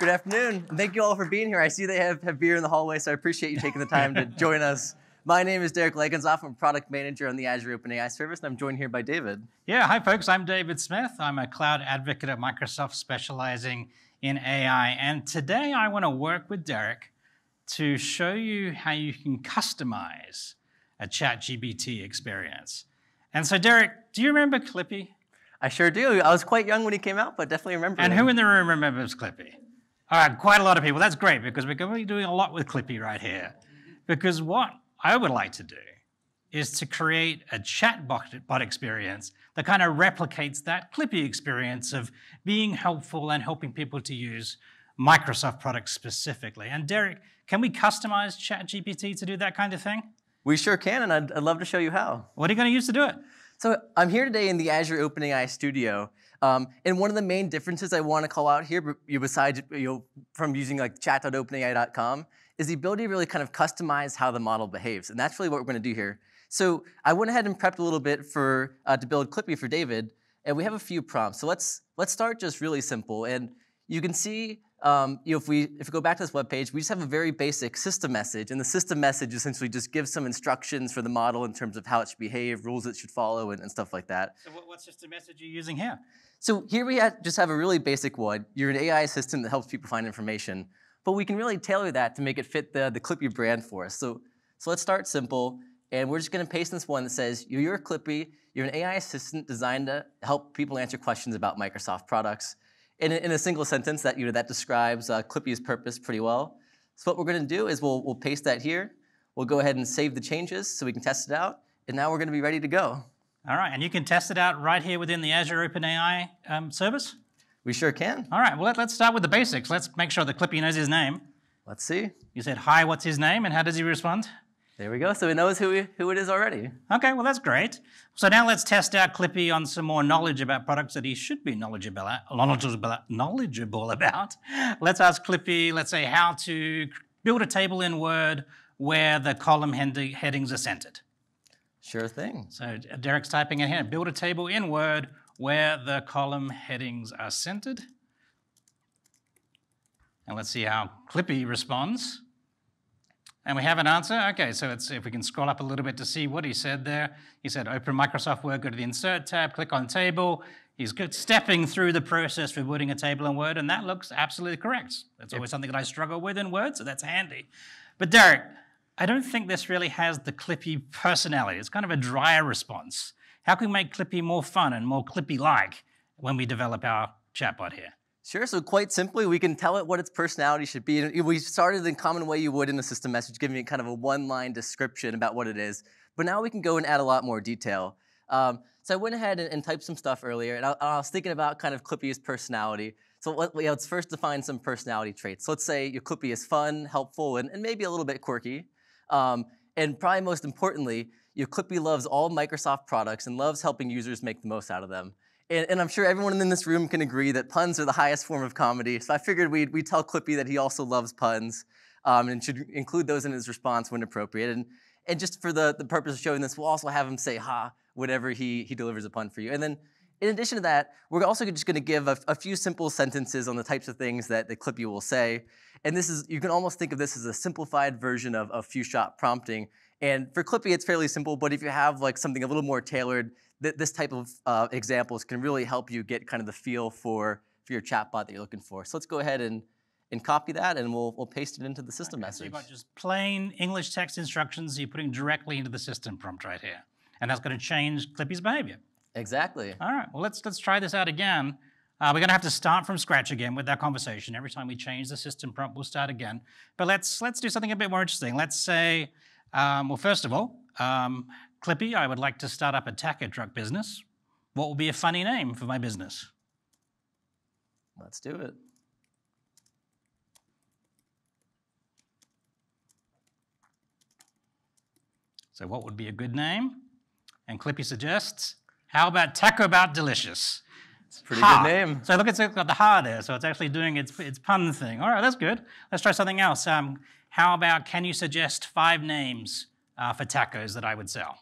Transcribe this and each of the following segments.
Good afternoon. Thank you all for being here. I see they have, have beer in the hallway, so I appreciate you taking the time to join us. My name is Derek Legenzoff. I'm a product manager on the Azure OpenAI service, and I'm joined here by David. Yeah, hi folks. I'm David Smith. I'm a cloud advocate at Microsoft specializing in AI. And today I want to work with Derek to show you how you can customize a ChatGPT experience. And so, Derek, do you remember Clippy? I sure do. I was quite young when he came out, but definitely remember. And him. who in the room remembers Clippy? All right, quite a lot of people. That's great because we're going to be doing a lot with Clippy right here. Because what I would like to do is to create a chatbot bot experience that kind of replicates that Clippy experience of being helpful and helping people to use Microsoft products specifically. And Derek, can we customize ChatGPT to do that kind of thing? We sure can, and I'd, I'd love to show you how. What are you going to use to do it? So I'm here today in the Azure OpenAI Studio, um, and one of the main differences I want to call out here, besides you know, from using like chat.openai.com, is the ability to really kind of customize how the model behaves, and that's really what we're going to do here. So I went ahead and prepped a little bit for uh, to build Clippy for David, and we have a few prompts. So let's let's start just really simple, and you can see um, you know, if we if we go back to this web page, we just have a very basic system message, and the system message essentially just gives some instructions for the model in terms of how it should behave, rules it should follow, and, and stuff like that. So what, what system message are you using here? So here we have, just have a really basic one. You're an AI assistant that helps people find information, but we can really tailor that to make it fit the, the Clippy brand for us. So, so let's start simple, and we're just going to paste this one that says, you're Clippy, you're an AI assistant designed to help people answer questions about Microsoft products in a, in a single sentence that, you know, that describes uh, Clippy's purpose pretty well. So what we're going to do is we'll, we'll paste that here. We'll go ahead and save the changes so we can test it out. And now we're going to be ready to go. All right, and you can test it out right here within the Azure OpenAI um, service? We sure can. All right, well, let, us start with the basics. Let's make sure that Clippy knows his name. Let's see. You said, hi, what's his name? And how does he respond? There we go. So it knows who, who it is already. Okay, well, that's great. So now let's test out Clippy on some more knowledge about products that he should be knowledgeable, knowledgeable, knowledgeable about. Let's ask Clippy, let's say, how to build a table in Word where the column headings are centered. Sure thing. So Derek's typing in here, build a table in Word where the column headings are centered. And let's see how Clippy responds. And we have an answer. Okay, so if we can scroll up a little bit to see what he said there. He said, open Microsoft Word, go to the Insert tab, click on Table. He's good stepping through the process for building a table in Word, and that looks absolutely correct. That's always something that I struggle with in Word, so that's handy. But Derek, I don't think this really has the Clippy personality. It's kind of a drier response. How can we make Clippy more fun and more Clippy-like when we develop our chatbot here? Sure. So quite simply, we can tell it what its personality should be. We started in the common way you would in a system message, giving it kind of a one-line description about what it is. But now we can go and add a lot more detail. Um, so I went ahead and, and, typed some stuff earlier, and I, I, was thinking about kind of Clippy's personality. So let, us first define some personality traits. So let's say your Clippy is fun, helpful, and, and maybe a little bit quirky. Um, and probably most importantly, your Clippy loves all Microsoft products and loves helping users make the most out of them. And, and, I'm sure everyone in this room can agree that puns are the highest form of comedy. So I figured we'd, we'd tell Clippy that he also loves puns um, and should include those in his response when appropriate. And, and just for the, the purpose of showing this, we'll also have him say ha whenever he, he delivers a pun for you. And then in addition to that, we're also just going to give a, a, few simple sentences on the types of things that the Clippy will say. And this is, you can almost think of this as a simplified version of, a few-shot prompting. And for Clippy, it's fairly simple, but if you have like something a little more tailored, th this type of uh, examples can really help you get kind of the feel for, for your chatbot that you're looking for. So let's go ahead and, and copy that, and we'll, we'll paste it into the system okay, message. So you've got just plain English text instructions you're putting directly into the system prompt right here. And that's going to change Clippy's behavior. Exactly. All right, well, let's, let's try this out again. Uh, we're going to have to start from scratch again with that conversation. Every time we change the system prompt, we'll start again. But let's, let's do something a bit more interesting. Let's say, um, well, first of all, um, Clippy, I would like to start up a taco truck business. What will be a funny name for my business? Let's do it. So what would be a good name? And Clippy suggests, how about Taco About Delicious? It's a pretty ha. good name. So look, it's got the ha there, so it's actually doing its, its pun thing. All right, that's good. Let's try something else. Um, how about, can you suggest five names uh, for tacos that I would sell?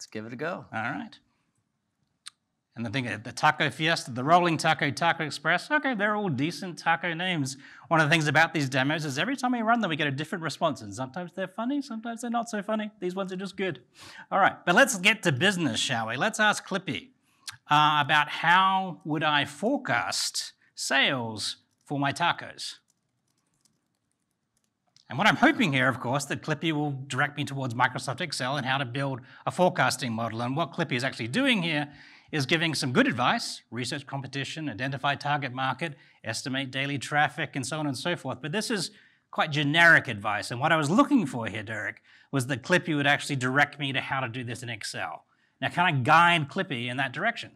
Let's give it a go. All right. And the thing, the Taco Fiesta, the Rolling Taco, Taco Express, okay, they're all decent taco names. One of the things about these demos is every time we run them, we get a different response. And sometimes they're funny, sometimes they're not so funny. These ones are just good. All right, but let's get to business, shall we? Let's ask Clippy uh, about how would I forecast sales for my tacos. And what I'm hoping here, of course, that Clippy will direct me towards Microsoft Excel and how to build a forecasting model. And what Clippy is actually doing here is giving some good advice, research competition, identify target market, estimate daily traffic, and so on and so forth. But this is quite generic advice. And what I was looking for here, Derek, was that Clippy would actually direct me to how to do this in Excel. Now, can I guide Clippy in that direction?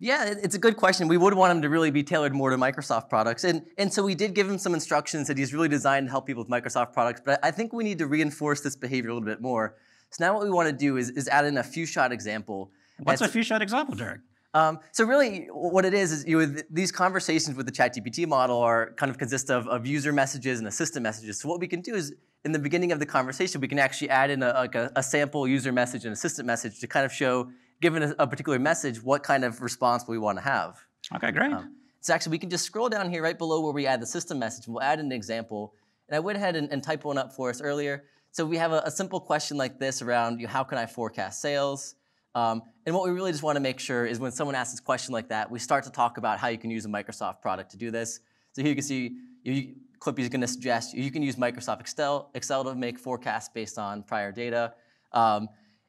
Yeah, it's a good question. We would want him to really be tailored more to Microsoft products. And, and so we did give him some instructions that he's really designed to help people with Microsoft products, but I think we need to reinforce this behavior a little bit more. So now what we want to do is, is add in a few shot example. What's a few shot example, Derek? Um, so really, what it is is you know, these conversations with the ChatGPT model are kind of consist of, of user messages and assistant messages. So what we can do is in the beginning of the conversation, we can actually add in a, like a, a sample user message and assistant message to kind of show given a, a, particular message, what kind of response we want to have. Okay, great. Um, so actually, we can just scroll down here right below where we add the system message, and we'll add an example. And I went ahead and, and typed one up for us earlier. So we have a, a simple question like this around you know, how can I forecast sales? Um, and what we really just want to make sure is when someone asks this question like that, we start to talk about how you can use a Microsoft product to do this. So here you can see you, Clippy is going to suggest you can use Microsoft Excel, Excel to make forecasts based on prior data. Um,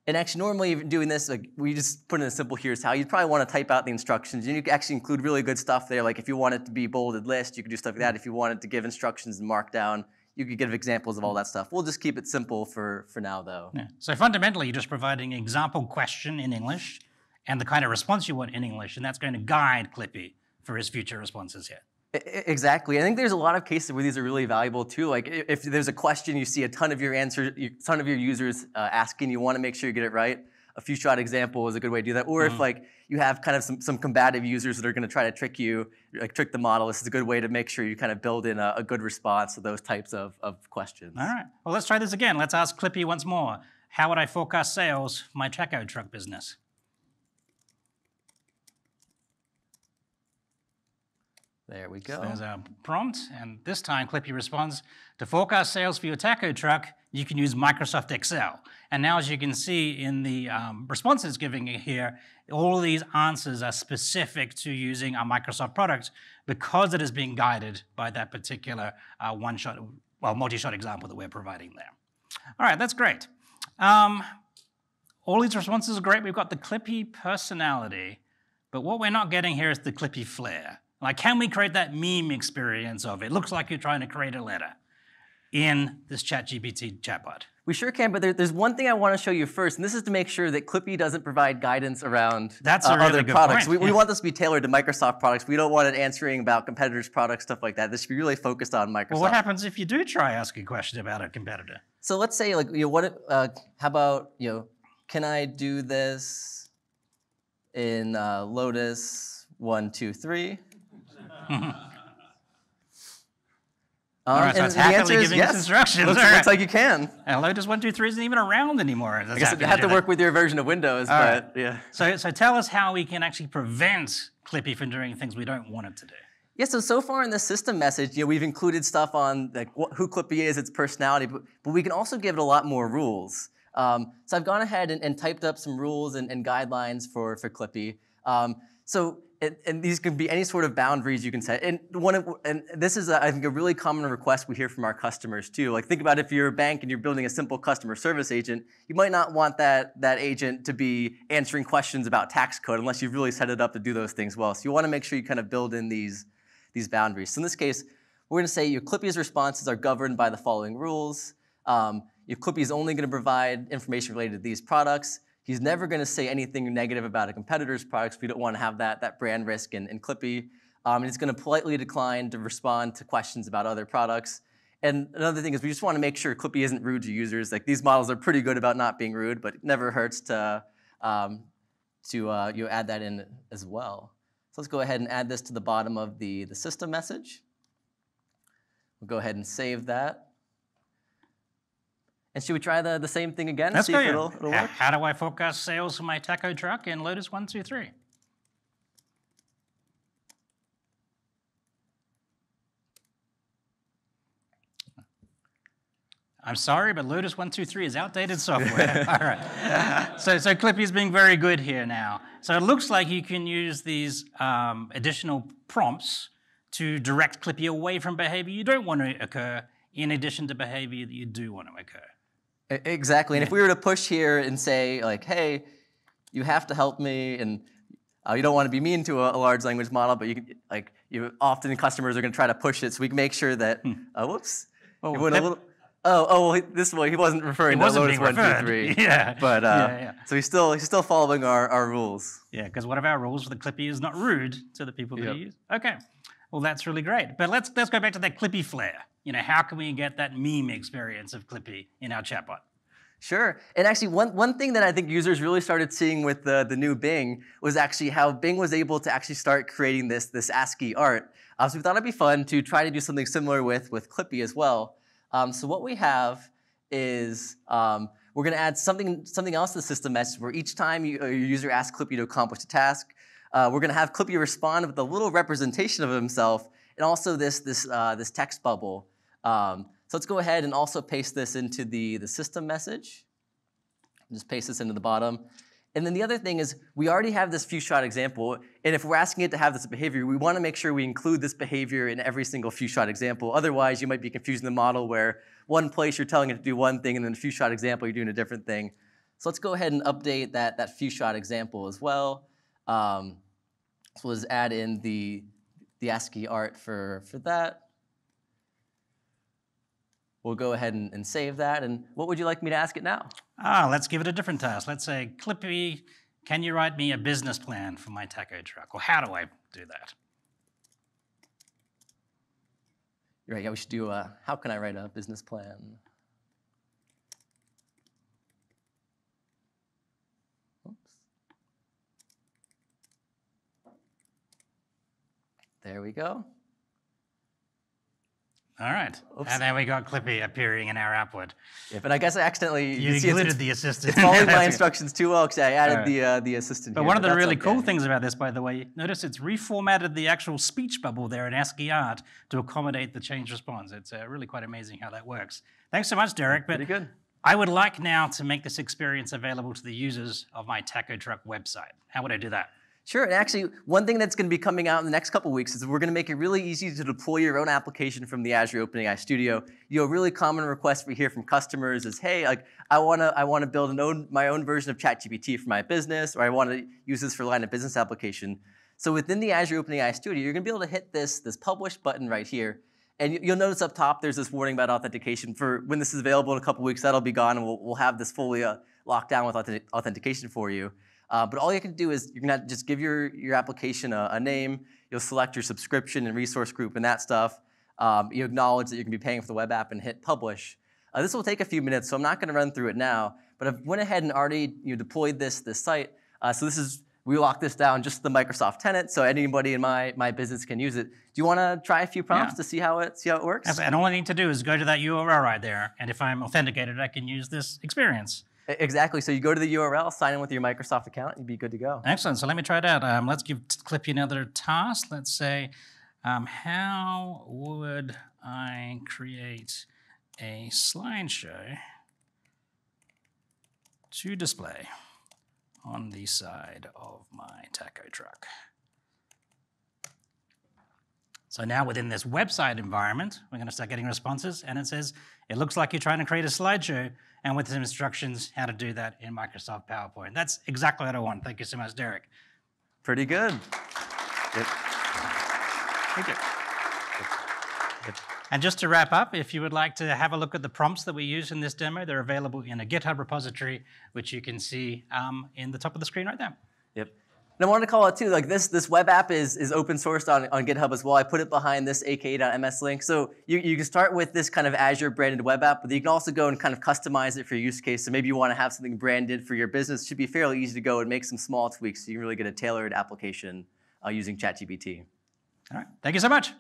and actually, normally doing this, like we just put in a simple here's how. You'd probably want to type out the instructions. And you can actually include really good stuff there. Like if you want it to be bolded list, you could do stuff like that. If you wanted to give instructions in Markdown, you could give examples of all that stuff. We'll just keep it simple for, for now, though. Yeah. So fundamentally, you're just providing an example question in English and the kind of response you want in English, and that's going to guide Clippy for his future responses here. Exactly. I think there's a lot of cases where these are really valuable too. Like if there's a question you see a ton of your answers, a ton of your users uh, asking, you want to make sure you get it right. A few shot example is a good way to do that. Or mm-hmm. if like you have kind of some, some combative users that are going to try to trick you, like trick the model, this is a good way to make sure you kind of build in a, a good response to those types of, of questions. All right. Well, let's try this again. Let's ask Clippy once more. How would I forecast sales for my taco truck business? There we go. So there's our prompt, and this time Clippy responds, to forecast sales for your taco truck, you can use Microsoft Excel. And now as you can see in the um, responses giving here, all these answers are specific to using a Microsoft product because it is being guided by that particular uh, one-shot, well, multi-shot example that we're providing there. All right, that's great. Um, all these responses are great. We've got the Clippy personality, but what we're not getting here is the Clippy flair. Like, can we create that meme experience of it? Looks like you're trying to create a letter in this ChatGPT chatbot. We sure can, but there, there's one thing I want to show you first, and this is to make sure that Clippy doesn't provide guidance around That's uh, really other products. We, yeah. we, want this to be tailored to Microsoft products. We don't want it answering about competitors' products, stuff like that. This should be really focused on Microsoft. Well, what happens if you do try asking a question about a competitor? So let's say, like, you know, what? Uh, how about you know, can I do this in uh, Lotus one two three? Um, All right, so it's happily giving yes. instructions. Looks, right. looks, like you can. And Lotus 123 isn't even around anymore. That's I guess you have to work with your version of Windows, All but right. yeah. So, so tell us how we can actually prevent Clippy from doing things we don't want it to do. Yeah, so so far in the system message, you know, we've included stuff on like what, who Clippy is, its personality, but, but we can also give it a lot more rules. Um, so I've gone ahead and, and, typed up some rules and, and guidelines for, for Clippy. Um, so and, and, these can be any sort of boundaries you can set. And one of, and this is, a, I think, a really common request we hear from our customers too. Like think about if you're a bank and you're building a simple customer service agent, you might not want that that agent to be answering questions about tax code unless you've really set it up to do those things well. So you want to make sure you kind of build in these these boundaries. So in this case, we're going to say your Clippy's responses are governed by the following rules. Um, your Clippy is only going to provide information related to these products. He's never going to say anything negative about a competitor's products. We don't want to have that, that brand risk in, in Clippy. Um, and he's going to politely decline to respond to questions about other products. And another thing is we just want to make sure Clippy isn't rude to users. Like these models are pretty good about not being rude, but it never hurts to, um, to uh, you add that in as well. So let's go ahead and add this to the bottom of the, the system message. We'll go ahead and save that. And should we try the, the same thing again? That's See. It'll, it'll how, how do I forecast sales for my taco truck in Lotus 123? I'm sorry, but Lotus 123 is outdated software. All right. So, so Clippy's being very good here now. So it looks like you can use these um, additional prompts to direct Clippy away from behavior you don't want to occur in addition to behavior that you do want to occur. Exactly. And if we were to push here and say, like, hey, you have to help me, and uh, you don't want to be mean to a, a large language model, but you can, like, you often customers are going to try to push it, so we can make sure that, uh, whoops, Oh, went a little. Oh, oh, well, this one he wasn't referring He to wasn't Lotus being one two three. Yeah. But uh, Yeah, yeah. so he's still he's still following our, our rules. Yeah, because one of our rules for the Clippy is not rude to the people that Yep. you use. Okay, well that's really great. But let's let's go back to that Clippy flair. You know, how can we get that meme experience of Clippy in our chatbot? Sure. And actually, one, one thing that I think users really started seeing with the, the new Bing was actually how Bing was able to actually start creating this, this ASCII art. Uh, so we thought it'd be fun to try to do something similar with, with Clippy as well. Um, so what we have is um, we're going to add something, something else to the system message where each time you, your user asks Clippy to accomplish a task, uh, we're going to have Clippy respond with a little representation of himself and also this, this, uh, this text bubble. Um, so let's go ahead and also paste this into the, the system message. Just paste this into the bottom. And then the other thing is we already have this few shot example. And if we're asking it to have this behavior, we want to make sure we include this behavior in every single few shot example. Otherwise, you might be confusing the model where one place you're telling it to do one thing and then a few shot example you're doing a different thing. So let's go ahead and update that, that few shot example as well. Um, so let's add in the, the ASCII art for, for that. We'll go ahead and, and save that. And what would you like me to ask it now? Ah, let's give it a different task. Let's say, Clippy, can you write me a business plan for my taco truck? Or how do I do that? You're right. Yeah, we should do. Uh, how can I write a business plan? Oops. There we go. All right. Oops. And then we got Clippy appearing in our output. Yeah, but I guess I accidentally You see included the assistant. it's following my instructions too well because I added Alright. the uh, the assistant. But here, one of the really cool things about this, by the way, notice it's reformatted the actual speech bubble there in ASCII art to accommodate the change response. It's uh, really quite amazing how that works. Thanks so much, Derek. But Pretty good. I would like now to make this experience available to the users of my Taco Truck website. How would I do that? Sure, and actually, one thing that's going to be coming out in the next couple weeks is we're going to make it really easy to deploy your own application from the Azure OpenAI Studio. You know, a really common request we hear from customers is, "Hey, like, I want to, I want to build an own, my own version of ChatGPT for my business, or I want to use this for a line of business application." So within the Azure OpenAI Studio, you're going to be able to hit this, this publish button right here, and you- you'll notice up top there's this warning about authentication. For when this is available in a couple weeks, that'll be gone, and we'll, we'll have this fully uh, locked down with authentic- authentication for you. Uh, but all you can do is you're gonna just give your, your application a, a name. You'll select your subscription and resource group and that stuff. Um, you acknowledge that you're gonna be paying for the web app and hit publish. Uh, this will take a few minutes, so I'm not gonna run through it now. But I've went ahead and already you know, deployed this this site. Uh, so this is we lock this down just the Microsoft tenant, so anybody in my my business can use it. Do you want to try a few prompts Yeah. to see how it see how it works? And all I need to do is go to that URL right there, and if I'm authenticated, I can use this experience. Exactly. So you go to the URL, sign in with your Microsoft account, and you'd be good to go. Excellent. So let me try it out. Um, let's give Clippy another task. Let's say, um, how would I create a slideshow to display on the side of my taco truck? So now within this website environment, we're going to start getting responses, and it says, it looks like you're trying to create a slideshow, and with some instructions how to do that in Microsoft PowerPoint. That's exactly what I want. Thank you so much, Derek. Pretty good. Yep. Thank you. And just to wrap up, if you would like to have a look at the prompts that we use in this demo, they're available in a GitHub repository, which you can see um, in the top of the screen right there. Yep. And I wanted to call out too, like this this web app is, is open sourced on, on GitHub as well. I put it behind this aka.ms link. So you, you can start with this kind of Azure branded web app, but you can also go and kind of customize it for your use case. So maybe you want to have something branded for your business. It should be fairly easy to go and make some small tweaks so you can really get a tailored application uh, using ChatGPT. All right. Thank you so much.